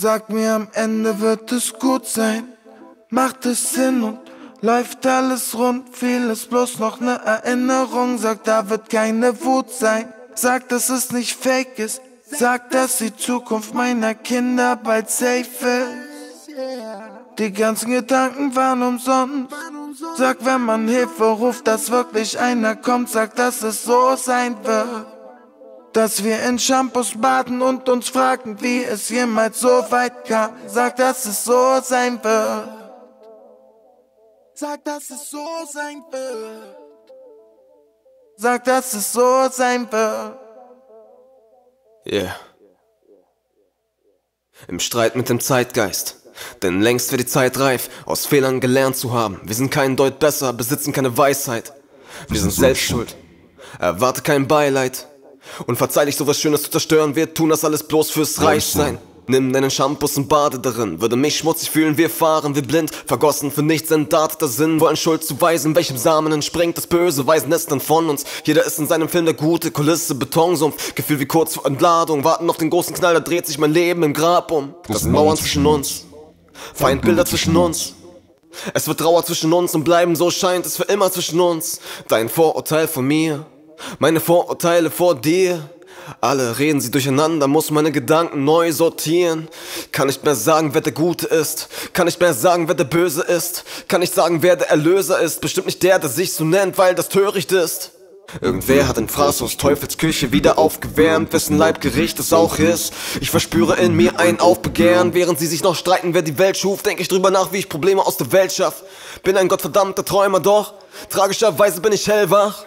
Sag mir, am Ende wird es gut sein. Macht es Sinn und läuft alles rund. Vieles bloß noch ne Erinnerung. Sag, da wird keine Wut sein. Sag, dass es nicht fake ist. Sag, dass die Zukunft meiner Kinder bald safe ist. Die ganzen Gedanken waren umsonst. Sag, wenn man Hilfe ruft, dass wirklich einer kommt. Sag, dass es so sein wird. Dass wir in Shampoos baden und uns fragen, wie es jemals so weit kam. Sag, dass es so sein wird. Sag, dass es so sein wird. Sag, dass es so sein wird. Yeah. Im Streit mit dem Zeitgeist. Denn längst wird die Zeit reif, aus Fehlern gelernt zu haben. Wir sind keinen Deut besser, besitzen keine Weisheit. Wir sind selbst schuld. Erwarte kein Beileid. Unverzeihlich sowas Schönes zu zerstören, wir tun das alles bloß fürs Reichsein. Nimm deinen Shampoos und bade darin. Würde mich schmutzig fühlen, wir fahren wie blind. Vergossen für nichts entarteter Sinn. Wollen Schuld zuweisen, welchem Samen entspringt das Böse, weisen es dann von uns. Jeder ist in seinem Film der Gute, Kulisse, Betonsumpf. Gefühl wie kurz vor Entladung. Warten auf den großen Knall, da dreht sich mein Leben im Grab um. Das sind Mauern zwischen uns. Feindbilder zwischen uns. Es wird Trauer zwischen uns und bleiben, so scheint es für immer zwischen uns. Dein Vorurteil von mir, meine Vorurteile vor dir. Alle reden sie durcheinander, muss meine Gedanken neu sortieren. Kann nicht mehr sagen, wer der Gute ist. Kann nicht mehr sagen, wer der Böse ist. Kann nicht sagen, wer der Erlöser ist. Bestimmt nicht der, der sich so nennt, weil das töricht ist. Irgendwer hat den Fraß aus Teufels Küche wieder aufgewärmt, wessen Leibgericht es auch ist. Ich verspüre in mir ein Aufbegehren, während sie sich noch streiten, wer die Welt schuf, denke ich drüber nach, wie ich Probleme aus der Welt schaff. Bin ein gottverdammter Träumer, doch tragischerweise bin ich hellwach.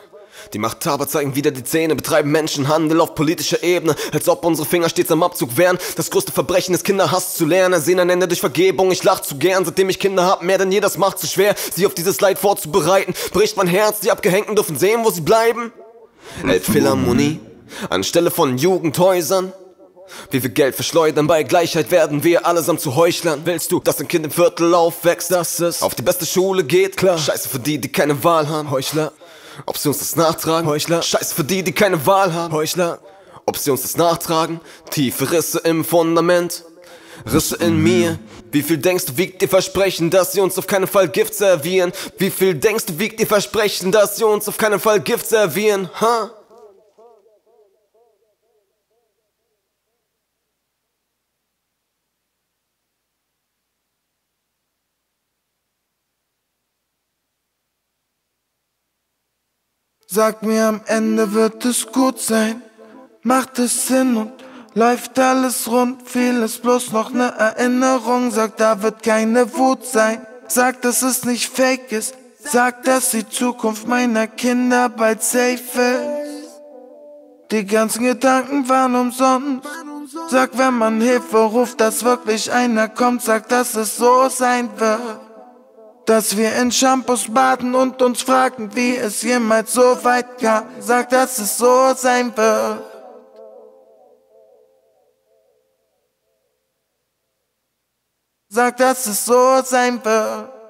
Die Machthaber zeigen wieder die Zähne, betreiben Menschenhandel auf politischer Ebene, als ob unsere Finger stets am Abzug wären. Das größte Verbrechen ist Kinderhass zu lernen, ersehen ein Ende durch Vergebung. Ich lach zu gern, seitdem ich Kinder hab, mehr denn je, das macht zu schwer, sie auf dieses Leid vorzubereiten. Bricht mein Herz, die Abgehängten dürfen sehen, wo sie bleiben. Elbphilharmonie, anstelle von Jugendhäusern. Wie viel Geld verschleudern, bei Gleichheit werden wir allesamt zu Heuchlern. Willst du, dass ein Kind im Viertel aufwächst, dass es auf die beste Schule geht? Klar. Scheiße für die, die keine Wahl haben. Heuchler. Ob sie uns das nachtragen? Heuchler. Scheiße für die, die keine Wahl haben. Heuchler. Ob sie uns das nachtragen? Tiefe Risse im Fundament. Risse in mir. Wie viel denkst du, wiegt ihr Versprechen, dass sie uns auf keinen Fall Gift servieren? Wie viel denkst du, wiegt ihr Versprechen, dass sie uns auf keinen Fall Gift servieren? Ha? Huh? Sag mir, am Ende wird es gut sein. Macht es Sinn und läuft alles rund. Vieles bloß noch ne Erinnerung. Sag, da wird keine Wut sein. Sag, dass es nicht fake ist. Sag, dass die Zukunft meiner Kinder bald safe ist. Die ganzen Gedanken waren umsonst. Sag, wenn man Hilfe ruft, dass wirklich einer kommt. Sag, dass es so sein wird. Dass wir in Shampoos baden und uns fragen, wie es jemals so weit kam. Sag, dass es so sein wird. Sag, dass es so sein wird.